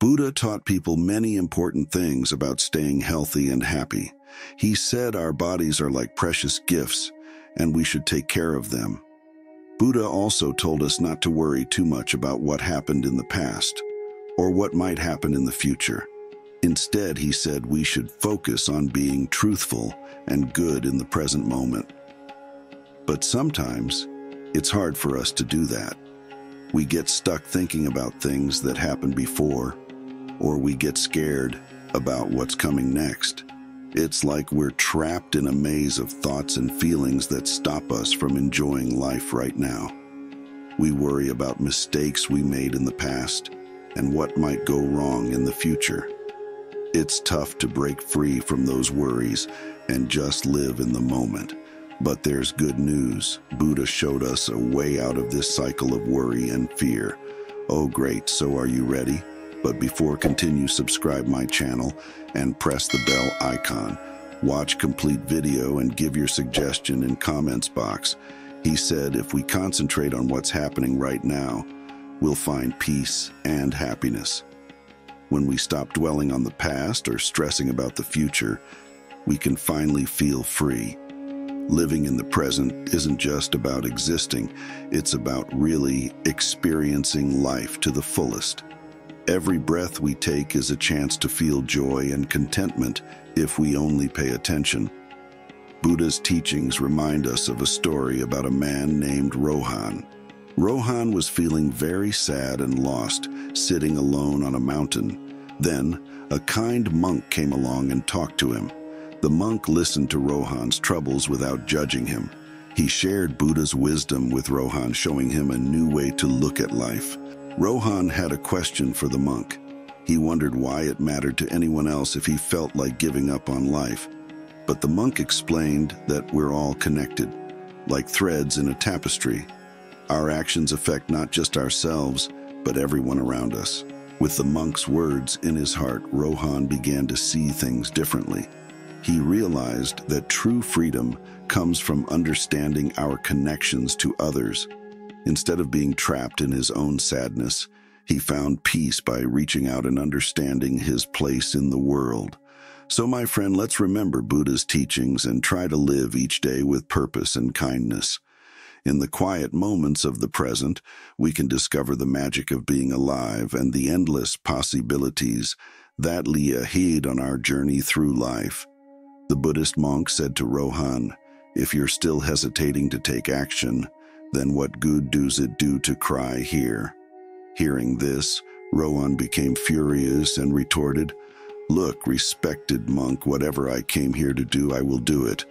Buddha taught people many important things about staying healthy and happy. He said our bodies are like precious gifts, and we should take care of them. Buddha also told us not to worry too much about what happened in the past, or what might happen in the future. Instead, he said we should focus on being truthful and good in the present moment. But sometimes, it's hard for us to do that. We get stuck thinking about things that happened before, or we get scared about what's coming next. It's like we're trapped in a maze of thoughts and feelings that stop us from enjoying life right now. We worry about mistakes we made in the past and what might go wrong in the future. It's tough to break free from those worries and just live in the moment. But there's good news. Buddha showed us a way out of this cycle of worry and fear. Oh great, so are you ready? But before continue, subscribe my channel and press the bell icon. Watch complete video and give your suggestion in comments box. He said if we concentrate on what's happening right now, we'll find peace and happiness. When we stop dwelling on the past or stressing about the future, we can finally feel free. Living in the present isn't just about existing, it's about really experiencing life to the fullest. Every breath we take is a chance to feel joy and contentment if we only pay attention. Buddha's teachings remind us of a story about a man named Rohan. Rohan was feeling very sad and lost, sitting alone on a mountain. Then, a kind monk came along and talked to him. The monk listened to Rohan's troubles without judging him. He shared Buddha's wisdom with Rohan, showing him a new way to look at life. Rohan had a question for the monk. He wondered why it mattered to anyone else if he felt like giving up on life. But the monk explained that we're all connected, like threads in a tapestry. Our actions affect not just ourselves, but everyone around us. With the monk's words in his heart, Rohan began to see things differently. He realized that true freedom comes from understanding our connections to others Instead of being trapped in his own sadness, he found peace by reaching out and understanding his place in the world. So, my friend, let's remember Buddha's teachings and try to live each day with purpose and kindness. In the quiet moments of the present, we can discover the magic of being alive and the endless possibilities that lie ahead on our journey through life. The Buddhist monk said to Rohan, If you're still hesitating to take action, then what good does it do to cry here? Hearing this, Rohan became furious and retorted, Look, respected monk, whatever I came here to do, I will do it.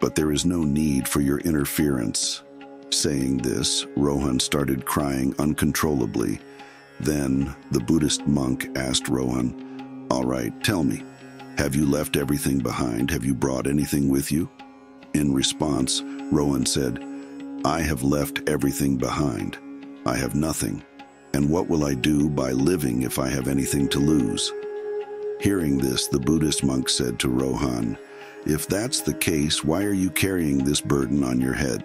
But there is no need for your interference. Saying this, Rohan started crying uncontrollably. Then the Buddhist monk asked Rohan, All right, tell me, have you left everything behind? Have you brought anything with you? In response, Rohan said, I have left everything behind. I have nothing. And what will I do by living if I have anything to lose? Hearing this, the Buddhist monk said to Rohan, If that's the case, why are you carrying this burden on your head?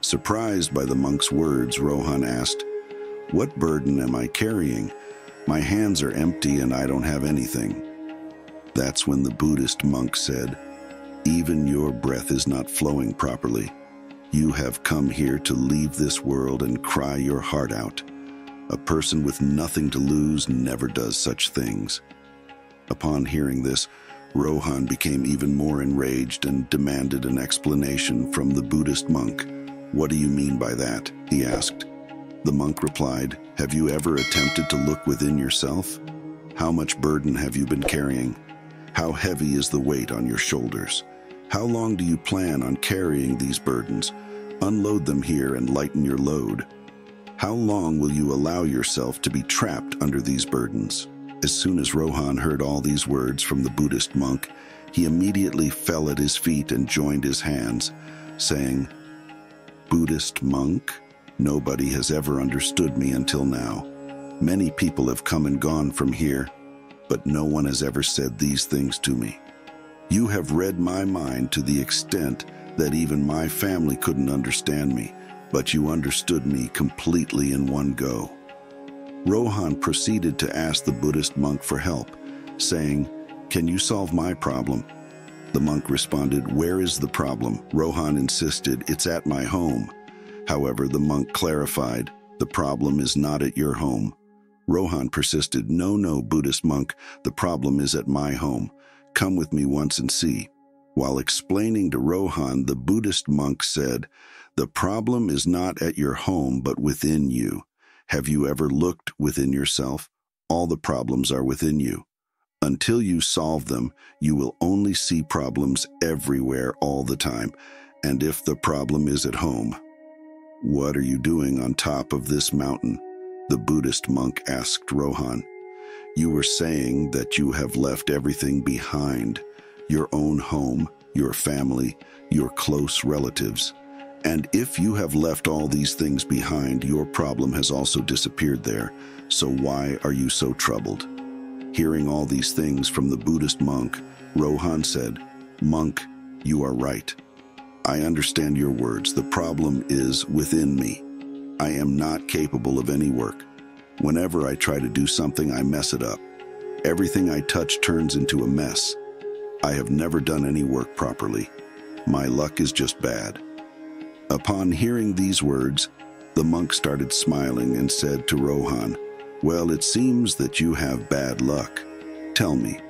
Surprised by the monk's words, Rohan asked, What burden am I carrying? My hands are empty and I don't have anything. That's when the Buddhist monk said, Even your breath is not flowing properly. You have come here to leave this world and cry your heart out. A person with nothing to lose never does such things. Upon hearing this, Rohan became even more enraged and demanded an explanation from the Buddhist monk. What do you mean by that? he asked. The monk replied, Have you ever attempted to look within yourself? How much burden have you been carrying? How heavy is the weight on your shoulders? How long do you plan on carrying these burdens? Unload them here and lighten your load. How long will you allow yourself to be trapped under these burdens? As soon as Rohan heard all these words from the Buddhist monk, he immediately fell at his feet and joined his hands, saying, Buddhist monk, nobody has ever understood me until now. Many people have come and gone from here, but no one has ever said these things to me. You have read my mind to the extent that even my family couldn't understand me, but you understood me completely in one go. Rohan proceeded to ask the Buddhist monk for help, saying, Can you solve my problem? The monk responded, Where is the problem? Rohan insisted, It's at my home. However, the monk clarified, The problem is not at your home. Rohan persisted, No, no, Buddhist monk, the problem is at my home. Come with me once and see. While explaining to Rohan, the Buddhist monk said, The problem is not at your home, but within you. Have you ever looked within yourself? All the problems are within you. Until you solve them, you will only see problems everywhere all the time. And if the problem is at home, what are you doing on top of this mountain? The Buddhist monk asked Rohan. You were saying that you have left everything behind your own home, your family, your close relatives. And if you have left all these things behind, your problem has also disappeared there. So why are you so troubled? Hearing all these things from the Buddhist monk, Rohan said, Monk, you are right. I understand your words. The problem is within me. I am not capable of any work. Whenever I try to do something, I mess it up. Everything I touch turns into a mess. I have never done any work properly. My luck is just bad. Upon hearing these words, the monk started smiling and said to Rohan, Well, it seems that you have bad luck. Tell me,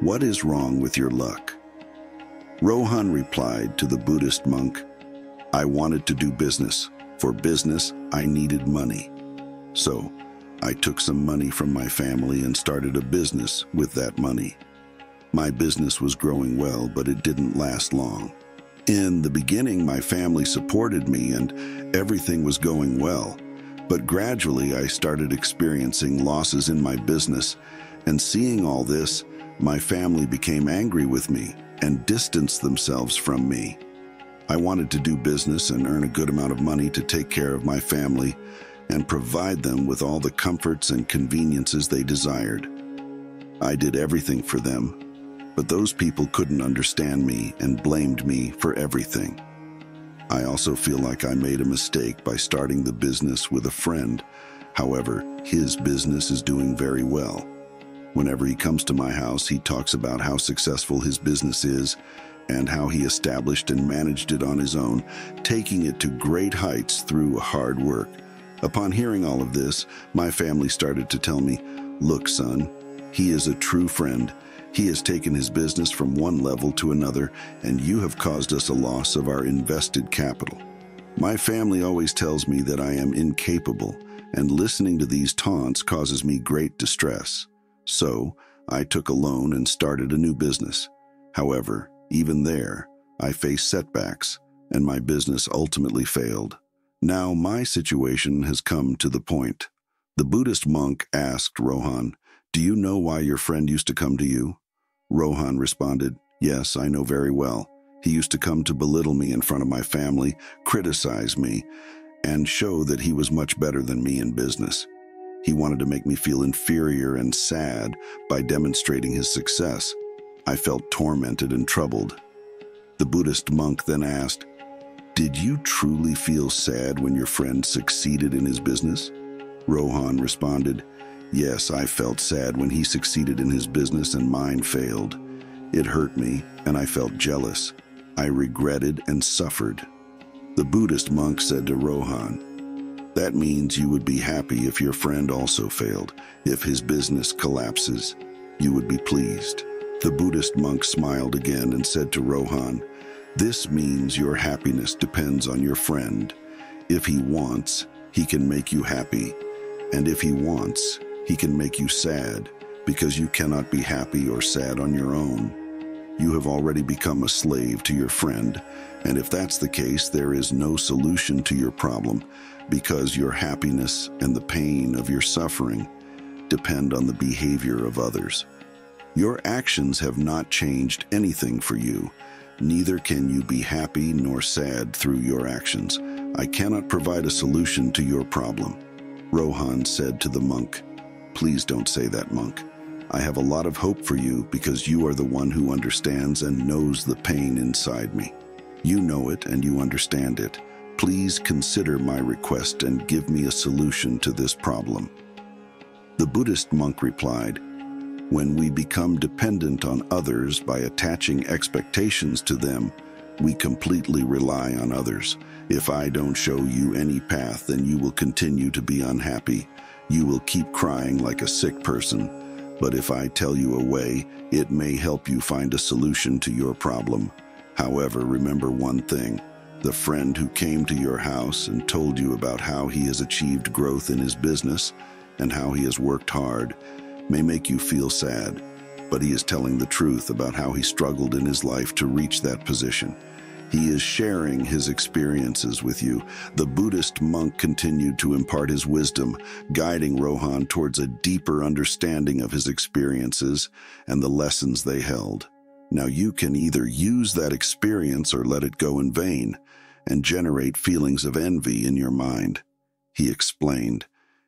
what is wrong with your luck? Rohan replied to the Buddhist monk, I wanted to do business. For business, I needed money. So, I took some money from my family and started a business with that money. My business was growing well, but it didn't last long. In the beginning, my family supported me and everything was going well. But gradually, I started experiencing losses in my business, and seeing all this, my family became angry with me and distanced themselves from me. I wanted to do business and earn a good amount of money to take care of my family and provide them with all the comforts and conveniences they desired. I did everything for them, but those people couldn't understand me and blamed me for everything. I also feel like I made a mistake by starting the business with a friend. However, his business is doing very well. Whenever he comes to my house, he talks about how successful his business is and how he established and managed it on his own, taking it to great heights through hard work. Upon hearing all of this, my family started to tell me, Look, son, he is a true friend he has taken his business from one level to another, and you have caused us a loss of our invested capital. My family always tells me that I am incapable, and listening to these taunts causes me great distress. So, I took a loan and started a new business. However, even there, I faced setbacks, and my business ultimately failed. Now my situation has come to the point. The Buddhist monk asked Rohan, Do you know why your friend used to come to you? Rohan responded, Yes, I know very well. He used to come to belittle me in front of my family, criticize me, and show that he was much better than me in business. He wanted to make me feel inferior and sad by demonstrating his success. I felt tormented and troubled. The Buddhist monk then asked, Did you truly feel sad when your friend succeeded in his business? Rohan responded, Yes, I felt sad when he succeeded in his business and mine failed. It hurt me, and I felt jealous. I regretted and suffered. The Buddhist monk said to Rohan, That means you would be happy if your friend also failed. If his business collapses, you would be pleased. The Buddhist monk smiled again and said to Rohan, This means your happiness depends on your friend. If he wants, he can make you happy. And if he wants, he can make you sad because you cannot be happy or sad on your own. You have already become a slave to your friend, and if that's the case, there is no solution to your problem because your happiness and the pain of your suffering depend on the behavior of others. Your actions have not changed anything for you. Neither can you be happy nor sad through your actions. I cannot provide a solution to your problem. Rohan said to the monk, Please don't say that, monk. I have a lot of hope for you because you are the one who understands and knows the pain inside me. You know it and you understand it. Please consider my request and give me a solution to this problem. The Buddhist monk replied, When we become dependent on others by attaching expectations to them, we completely rely on others. If I don't show you any path, then you will continue to be unhappy. You will keep crying like a sick person. But if I tell you a way, it may help you find a solution to your problem. However, remember one thing. The friend who came to your house and told you about how he has achieved growth in his business and how he has worked hard may make you feel sad, but he is telling the truth about how he struggled in his life to reach that position. He is sharing his experiences with you. The Buddhist monk continued to impart his wisdom, guiding Rohan towards a deeper understanding of his experiences and the lessons they held. Now you can either use that experience or let it go in vain and generate feelings of envy in your mind. He explained,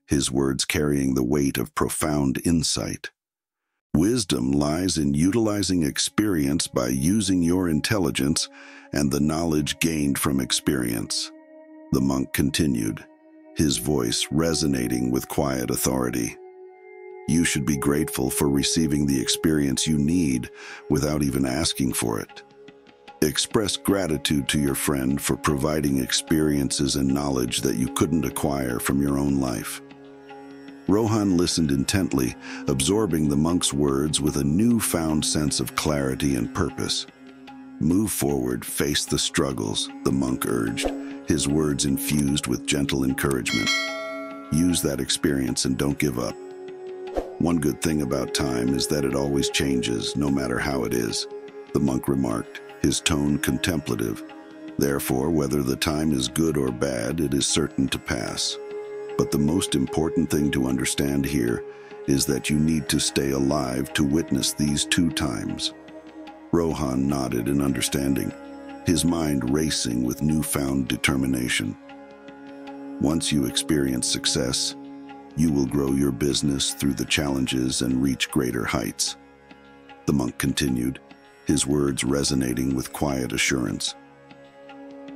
his words carrying the weight of profound insight. Wisdom lies in utilizing experience by using your intelligence and the knowledge gained from experience. The monk continued, his voice resonating with quiet authority. You should be grateful for receiving the experience you need without even asking for it. Express gratitude to your friend for providing experiences and knowledge that you couldn't acquire from your own life. Rohan listened intently, absorbing the monk's words with a newfound sense of clarity and purpose. Move forward, face the struggles, the monk urged, his words infused with gentle encouragement. Use that experience and don't give up. One good thing about time is that it always changes, no matter how it is, the monk remarked, his tone contemplative. Therefore, whether the time is good or bad, it is certain to pass. But the most important thing to understand here is that you need to stay alive to witness these two times. Rohan nodded in understanding, his mind racing with newfound determination. Once you experience success, you will grow your business through the challenges and reach greater heights. The monk continued, his words resonating with quiet assurance.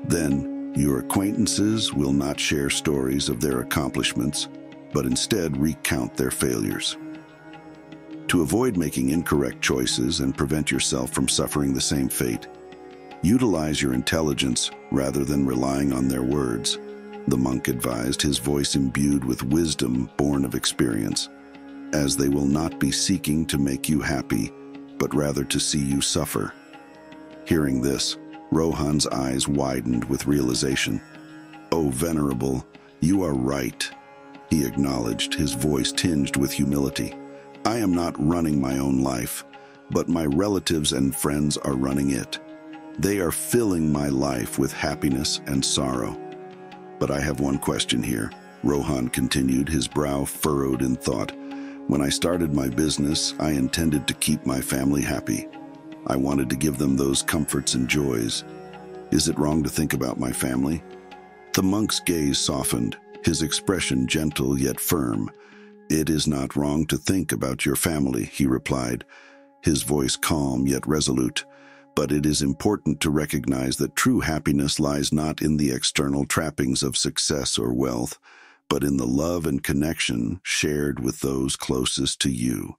Then, your acquaintances will not share stories of their accomplishments, but instead recount their failures. To avoid making incorrect choices and prevent yourself from suffering the same fate, utilize your intelligence rather than relying on their words, the monk advised, his voice imbued with wisdom born of experience, as they will not be seeking to make you happy, but rather to see you suffer. Hearing this, Rohan's eyes widened with realization. Oh, Venerable, you are right, he acknowledged, his voice tinged with humility. I am not running my own life, but my relatives and friends are running it. They are filling my life with happiness and sorrow. But I have one question here, Rohan continued, his brow furrowed in thought. When I started my business, I intended to keep my family happy. I wanted to give them those comforts and joys. Is it wrong to think about my family? The monk's gaze softened, his expression gentle yet firm. It is not wrong to think about your family, he replied, his voice calm yet resolute. But it is important to recognize that true happiness lies not in the external trappings of success or wealth, but in the love and connection shared with those closest to you.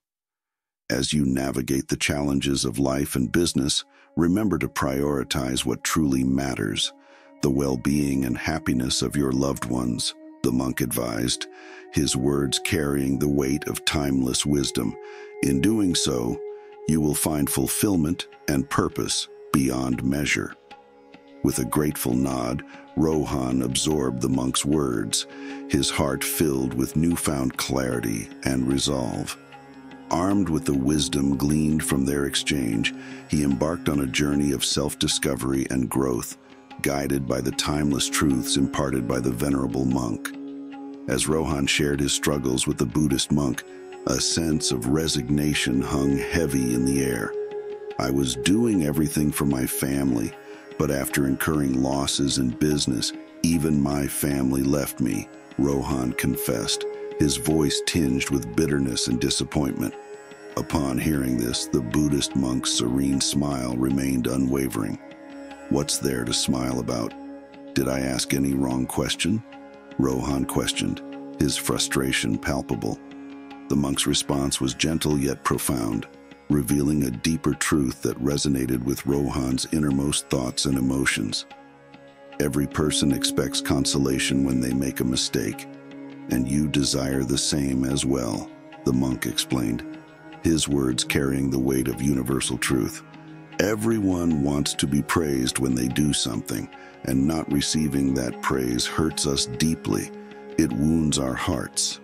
As you navigate the challenges of life and business, remember to prioritize what truly matters, the well-being and happiness of your loved ones, the monk advised, his words carrying the weight of timeless wisdom. In doing so, you will find fulfillment and purpose beyond measure. With a grateful nod, Rohan absorbed the monk's words, his heart filled with newfound clarity and resolve. Armed with the wisdom gleaned from their exchange, he embarked on a journey of self-discovery and growth, guided by the timeless truths imparted by the venerable monk. As Rohan shared his struggles with the Buddhist monk, a sense of resignation hung heavy in the air. I was doing everything for my family, but after incurring losses in business, even my family left me, Rohan confessed, his voice tinged with bitterness and disappointment. Upon hearing this, the Buddhist monk's serene smile remained unwavering. What's there to smile about? Did I ask any wrong question? Rohan questioned, his frustration palpable. The monk's response was gentle yet profound, revealing a deeper truth that resonated with Rohan's innermost thoughts and emotions. Every person expects consolation when they make a mistake, and you desire the same as well, the monk explained, his words carrying the weight of universal truth. Everyone wants to be praised when they do something, and not receiving that praise hurts us deeply. It wounds our hearts.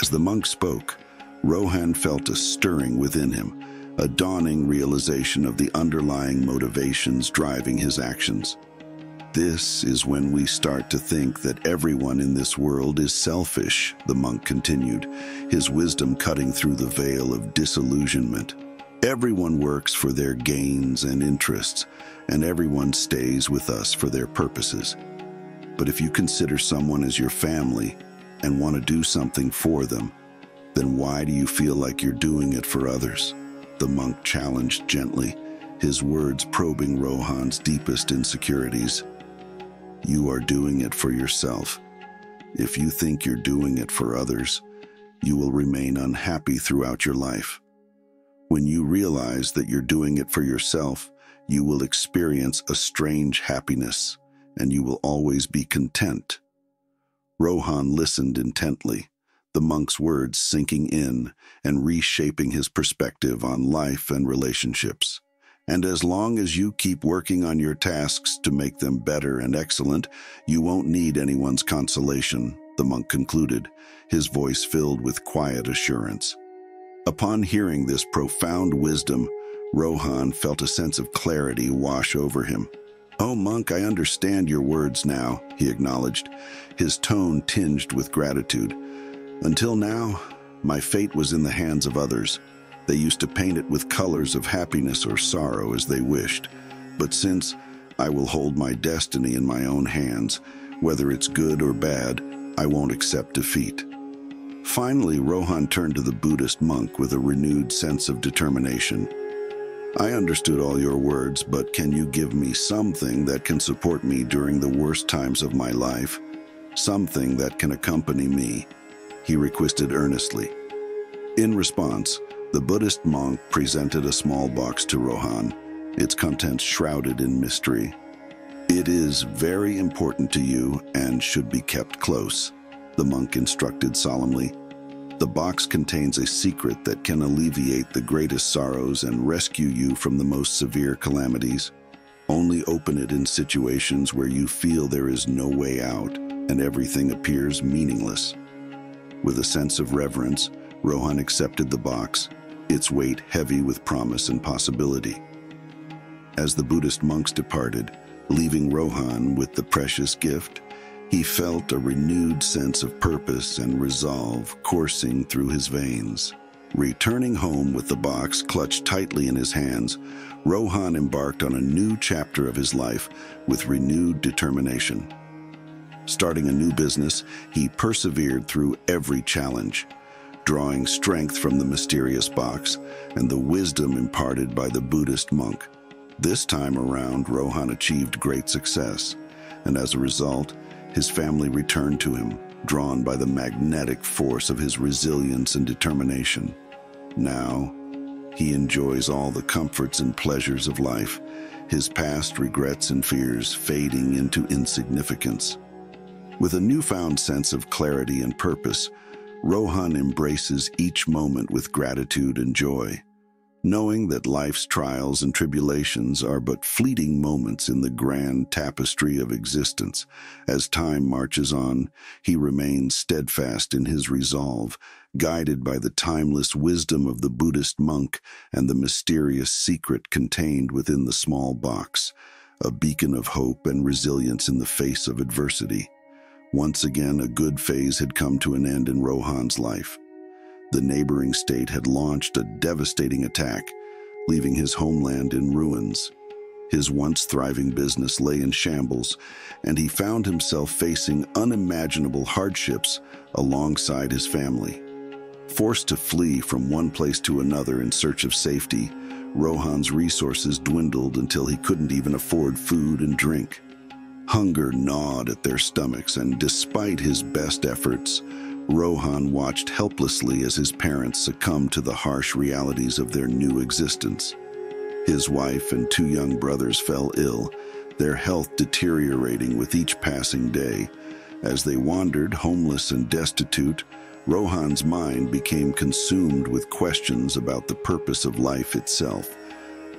As the monk spoke, Rohan felt a stirring within him, a dawning realization of the underlying motivations driving his actions. This is when we start to think that everyone in this world is selfish, the monk continued, his wisdom cutting through the veil of disillusionment. Everyone works for their gains and interests, and everyone stays with us for their purposes. But if you consider someone as your family and want to do something for them, then why do you feel like you're doing it for others? The monk challenged gently, his words probing Rohan's deepest insecurities. You are doing it for yourself. If you think you're doing it for others, you will remain unhappy throughout your life. When you realize that you're doing it for yourself, you will experience a strange happiness, and you will always be content. Rohan listened intently, the monk's words sinking in and reshaping his perspective on life and relationships. And as long as you keep working on your tasks to make them better and excellent, you won't need anyone's consolation, the monk concluded, his voice filled with quiet assurance. Upon hearing this profound wisdom, Rohan felt a sense of clarity wash over him. Oh, monk, I understand your words now, he acknowledged, his tone tinged with gratitude. Until now, my fate was in the hands of others. They used to paint it with colors of happiness or sorrow as they wished. But since I will hold my destiny in my own hands, whether it's good or bad, I won't accept defeat. Finally, Rohan turned to the Buddhist monk with a renewed sense of determination. I understood all your words, but can you give me something that can support me during the worst times of my life? Something that can accompany me? He requested earnestly. In response, the Buddhist monk presented a small box to Rohan, its contents shrouded in mystery. It is very important to you and should be kept close, the monk instructed solemnly. The box contains a secret that can alleviate the greatest sorrows and rescue you from the most severe calamities. Only open it in situations where you feel there is no way out and everything appears meaningless. With a sense of reverence, Rohan accepted the box its weight heavy with promise and possibility. As the Buddhist monks departed, leaving Rohan with the precious gift, he felt a renewed sense of purpose and resolve coursing through his veins. Returning home with the box clutched tightly in his hands, Rohan embarked on a new chapter of his life with renewed determination. Starting a new business, he persevered through every challenge, drawing strength from the mysterious box and the wisdom imparted by the Buddhist monk. This time around, Rohan achieved great success, and as a result, his family returned to him, drawn by the magnetic force of his resilience and determination. Now, he enjoys all the comforts and pleasures of life, his past regrets and fears fading into insignificance. With a newfound sense of clarity and purpose, Rohan embraces each moment with gratitude and joy, knowing that life's trials and tribulations are but fleeting moments in the grand tapestry of existence. As time marches on, he remains steadfast in his resolve, guided by the timeless wisdom of the Buddhist monk and the mysterious secret contained within the small box, a beacon of hope and resilience in the face of adversity. Once again, a good phase had come to an end in Rohan's life. The neighboring state had launched a devastating attack, leaving his homeland in ruins. His once thriving business lay in shambles, and he found himself facing unimaginable hardships alongside his family. Forced to flee from one place to another in search of safety, Rohan's resources dwindled until he couldn't even afford food and drink. Hunger gnawed at their stomachs, and despite his best efforts, Rohan watched helplessly as his parents succumbed to the harsh realities of their new existence. His wife and two young brothers fell ill, their health deteriorating with each passing day. As they wandered, homeless and destitute, Rohan's mind became consumed with questions about the purpose of life itself.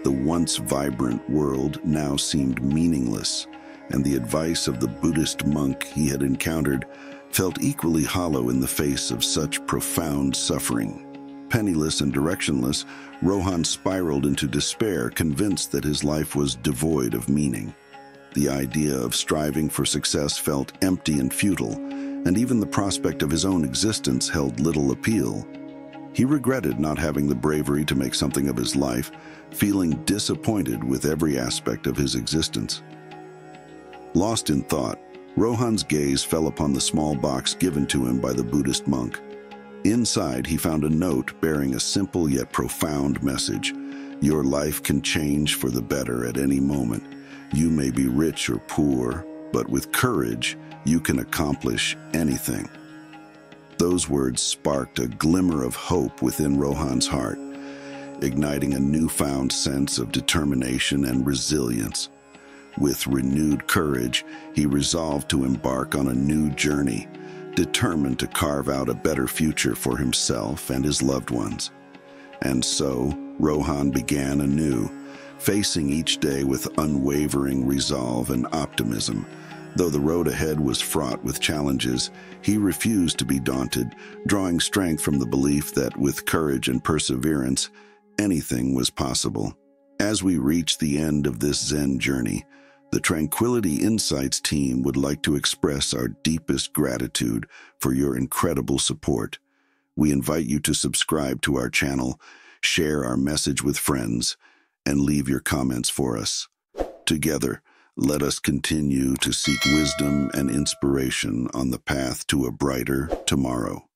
The once vibrant world now seemed meaningless, and the advice of the Buddhist monk he had encountered felt equally hollow in the face of such profound suffering. Penniless and directionless, Rohan spiraled into despair, convinced that his life was devoid of meaning. The idea of striving for success felt empty and futile, and even the prospect of his own existence held little appeal. He regretted not having the bravery to make something of his life, feeling disappointed with every aspect of his existence. Lost in thought, Rohan's gaze fell upon the small box given to him by the Buddhist monk. Inside, he found a note bearing a simple yet profound message. Your life can change for the better at any moment. You may be rich or poor, but with courage, you can accomplish anything. Those words sparked a glimmer of hope within Rohan's heart, igniting a newfound sense of determination and resilience. With renewed courage, he resolved to embark on a new journey, determined to carve out a better future for himself and his loved ones. And so, Rohan began anew, facing each day with unwavering resolve and optimism. Though the road ahead was fraught with challenges, he refused to be daunted, drawing strength from the belief that with courage and perseverance, anything was possible. As we reach the end of this Zen journey, the Tranquility Insights team would like to express our deepest gratitude for your incredible support. We invite you to subscribe to our channel, share our message with friends, and leave your comments for us. Together, let us continue to seek wisdom and inspiration on the path to a brighter tomorrow.